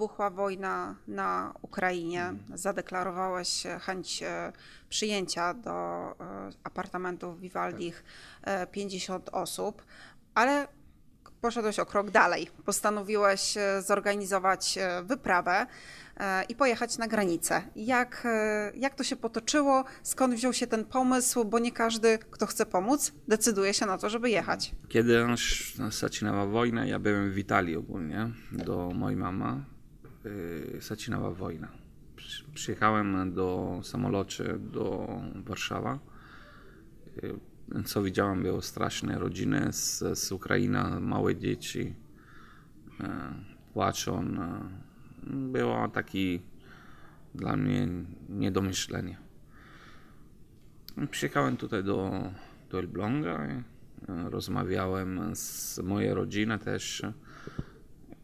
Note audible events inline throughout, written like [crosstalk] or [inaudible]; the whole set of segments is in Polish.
wybuchła wojna na Ukrainie, zadeklarowałeś chęć e, przyjęcia do e, apartamentów Vivaldich e, 50 osób, ale poszedłeś o krok dalej. Postanowiłeś e, zorganizować e, wyprawę e, i pojechać na granicę. Jak, e, jak to się potoczyło? Skąd wziął się ten pomysł? Bo nie każdy, kto chce pomóc, decyduje się na to, żeby jechać. Kiedy zaczynała wojna, ja byłem w Italii ogólnie, do mojej mamy. Yy, Zaczynała wojna. Przy- Przyjechałem do samolocie do Warszawa. Yy, Co widziałem, było straszne rodziny z, z Ukrainy, małe dzieci yy, płaczą. Było taki dla mnie nie do myślenia. Przyjechałem tutaj do, do Elbląga rozmawiałem z mojej rodziną też.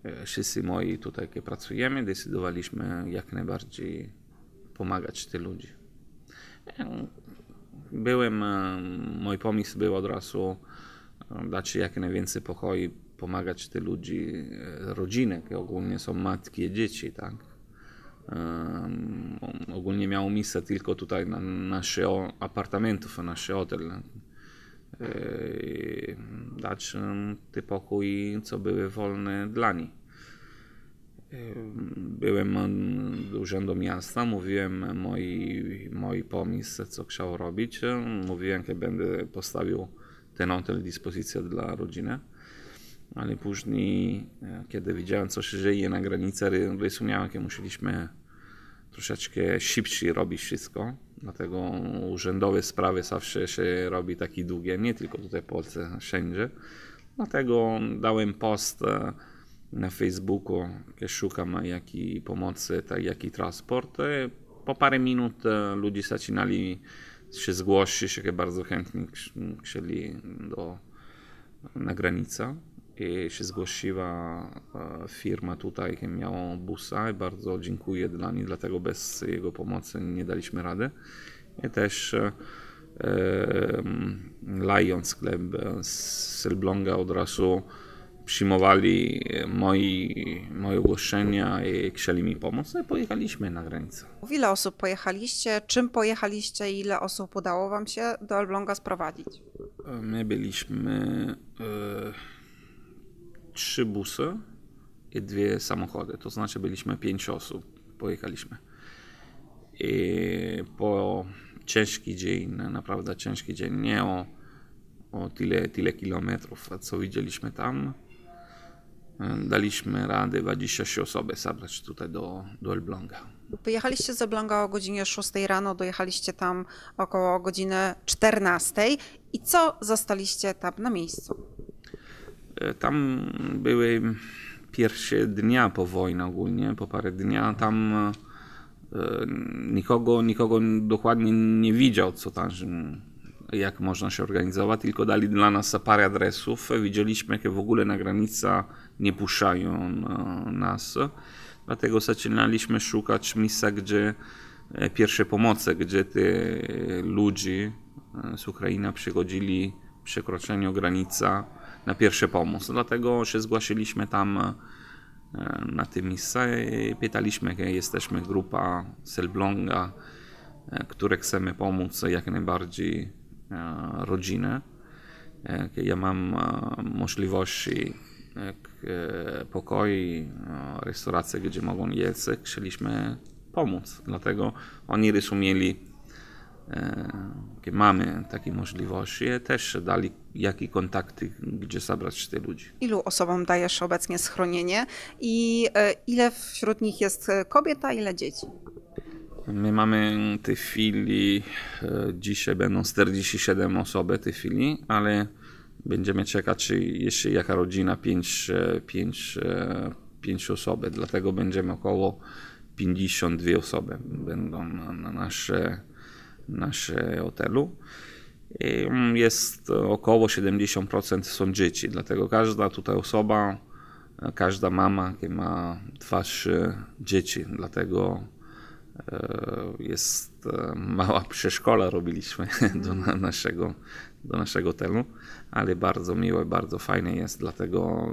E, Wszyscy moi tutaj, kiedy pracujemy, decydowaliśmy jak najbardziej pomagać tym ludziom. E, Byłem, e, mój pomysł był od razu dać jak najwięcej pokoju, pomagać tym ludzi, rodziny, ogólnie są matki i dzieci, tak. Em, ogólnie miało miejsce tylko tutaj na naszych apartamentów, nasz hotel. E, Dać ty pokój, co były wolne dla nich. Em, Byłem em, do urzędu miasta, mówiłem mój, mój pomysł, co chciał robić. Mówiłem, że będę postawił ten hotel w dyspozycji dla rodziny. Ale później, e, kiedy widziałem, co się dzieje na granicy, rozumiałem, że musieliśmy troszeczkę szybciej robić wszystko. Dlatego urzędowe sprawy zawsze się robi takie długie, nie tylko tutaj w Polsce, wszędzie. Dlatego dałem post e, na Facebooku, że szukam jakiej pomocy, tak jak i transport. E, Po parę minut e, ludzie zaczynali się zgłosić, że bardzo chętnie ch- chcieli do, na granicę i się zgłosiła e, firma tutaj, miała busa i bardzo dziękuję dla niej, dlatego bez jego pomocy nie daliśmy rady. I też e, e, Lions Club z Elbląga od razu przyjmowali moi, moje ogłoszenia i chcieli mi pomóc no i pojechaliśmy na granicę. Ile osób pojechaliście? Czym pojechaliście? Ile osób udało wam się do Elbląga sprowadzić? My byliśmy e, trzy busy i dwie samochody, to znaczy byliśmy pięć osób, pojechaliśmy. I po ciężki dzień, naprawdę ciężki dzień, nie o, o tyle, tyle kilometrów, co widzieliśmy tam, daliśmy radę 23 osoby zabrać tutaj do, do Elbląga. Wyjechaliście z Elbląga o godzinie 6 rano, dojechaliście tam około godziny 14. I co zastaliście tam na miejscu? E, Tam były pierwsze dnia po wojnie ogólnie, po parę dnia. Tam e, nikogo, nikogo dokładnie nie widział, co tam, jak można się organizować, tylko dali dla nas parę adresów. Widzieliśmy, że w ogóle na granica nie puszczają e, nas. Dlatego zaczynaliśmy szukać miejsca, gdzie pierwsze pomoce, gdzie te ludzie z Ukrainy przychodzili przekroczeniu granica na pierwsze pomoc. Dlatego się zgłosiliśmy tam e, na tym miejscu i pytaliśmy, że jesteśmy grupa z Elbląga, e, które chcemy pomóc jak najbardziej e, rodzinę. Ja mam możliwości pokoi, e, restauracji, gdzie mogą jeść. Chcieliśmy pomóc, dlatego oni rozumieli, mamy takie możliwości. Też dali jakie kontakty, gdzie zabrać te ludzi. Ilu osobom dajesz obecnie schronienie i e, ile wśród nich jest e, kobiet, a ile dzieci? My mamy w tej chwili, e, dzisiaj będą 47 osoby w tej chwili, ale będziemy czekać, jeszcze jaka rodzina, 5, 5, 5 osoby, dlatego będziemy około 52 osoby będą na, na nasze, nasze hotelu. Jest około 70% są dzieci, dlatego każda tutaj osoba, każda mama ma dwa, trzy dzieci, dlatego e, jest e, mała [laughs] przeszkola robiliśmy [laughs] do na- naszego, do naszego hotelu, ale bardzo miłe, bardzo fajne jest, dlatego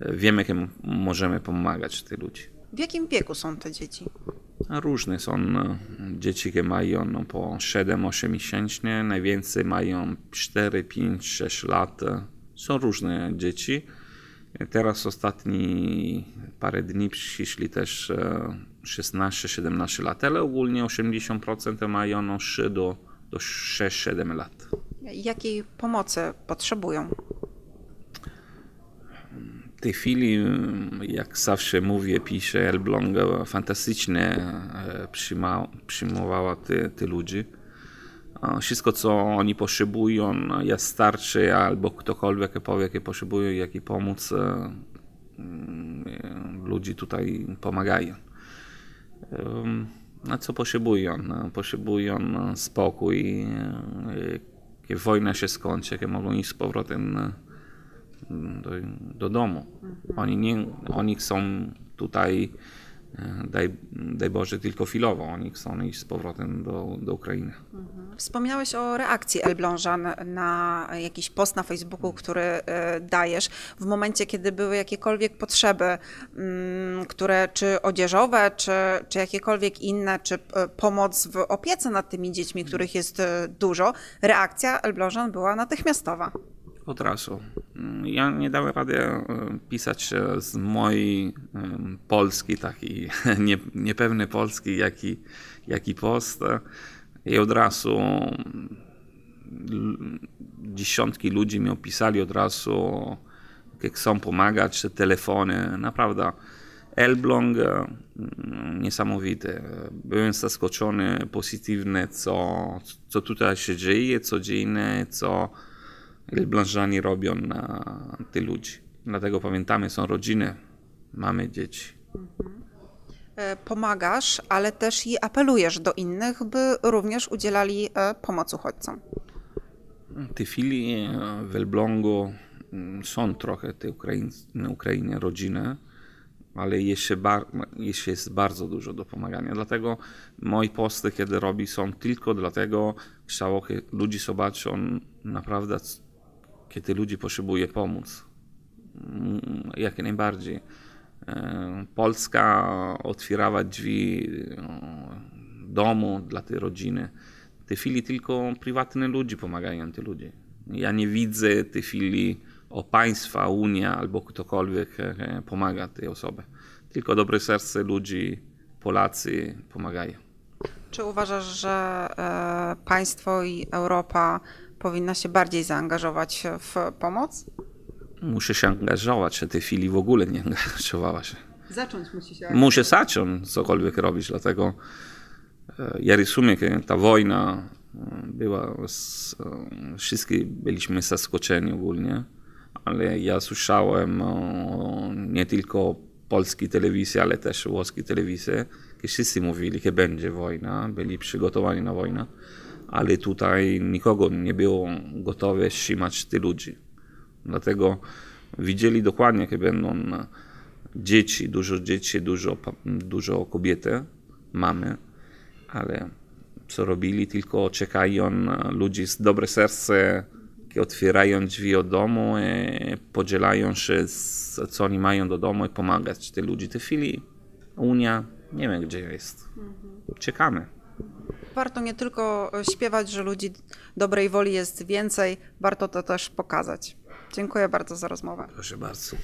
wiemy, jak możemy pomagać tym ludzi. W jakim wieku są te dzieci? Różne są e, dzieci, mają no, po 7-8 miesięcznie, najwięcej mają 4, 5, 6 lat. Są różne dzieci. Teraz ostatni parę dni przyszli też 16-17 lat, ale ogólnie 80% mają no, 3 do, do 6-7 lat. Jakiej pomocy potrzebują? W tej chwili, jak zawsze mówię, piszę, Elbląg fantastycznie przyjmowała te, te ludzi. Wszystko, co oni potrzebują, jest starczy, albo ktokolwiek powie, jakie potrzebują, jaki pomóc, ludzi tutaj pomagają. A co potrzebują? Potrzebują spokój, kiedy wojna się skończy, kiedy mogą iść z powrotem do, do domu. Oni, nie, oni chcą tutaj, daj, daj Boże, tylko chwilowo. Oni chcą iść z powrotem do, do Ukrainy. Wspomniałeś o reakcji Elblążan na jakiś post na Facebooku, który dajesz w momencie, kiedy były jakiekolwiek potrzeby, które czy odzieżowe, czy, czy jakiekolwiek inne, czy pomoc w opiece nad tymi dziećmi, których jest dużo. Reakcja Elblążan była natychmiastowa od razu. Ja nie dałem rady pisać z mojej Polski, taki [laughs] nie, niepewny Polski, jaki, jaki post. I od razu dziesiątki ludzi mi opisali od razu, jak chcą pomagać, telefony. Naprawdę. Elbląg niesamowity. Byłem zaskoczony pozytywnie, co, co tutaj się dzieje codziennie, co Elblążani robią na tych ludzi. Dlatego pamiętamy, są rodziny, mamy dzieci. Pomagasz, ale też i apelujesz do innych, by również udzielali pomocy uchodźcom. W tej chwili w Elblągu są trochę te na Ukrainie rodziny, ale jeszcze, bar, jeszcze jest bardzo dużo do pomagania. Dlatego moje posty, kiedy robi, są tylko dlatego, że ludzie zobaczą naprawdę kiedy ludzi potrzebuje pomóc. Jak najbardziej. Polska otwierała drzwi domu dla tej rodziny. W tej chwili tylko prywatne ludzie pomagają tym. Ja nie widzę w tej chwili o państwa, Unia albo ktokolwiek pomaga tej osobie. Tylko dobre serce ludzi, Polacy pomagają. Czy uważasz, że państwo i Europa powinna się bardziej zaangażować w pomoc? Muszę się angażować, w tej chwili w ogóle nie [laughs] angażowała się. Zacząć musi się. Muszę zacząć cokolwiek robić, dlatego ja rozumiem, że ta wojna była, wszyscy byliśmy zaskoczeni ogólnie, ale ja słyszałem nie tylko polskiej telewizji, ale też włoskiej telewizji, że wszyscy mówili, że będzie wojna, byli przygotowani na wojnę ale tutaj nikogo nie było gotowe trzymać tych ludzi. Dlatego widzieli dokładnie, jakie będą dzieci, dużo dzieci, dużo, dużo kobiety, mamy, ale co robili, tylko czekają ludzi z dobre serce, otwierają drzwi od domu, podzielają się, co oni mają do domu i pomagać tym ludziom. W tej chwili Unia nie wiem, gdzie jest. Czekamy warto nie tylko śpiewać, że ludzi dobrej woli jest więcej, warto to też pokazać. Dziękuję bardzo za rozmowę. Proszę bardzo.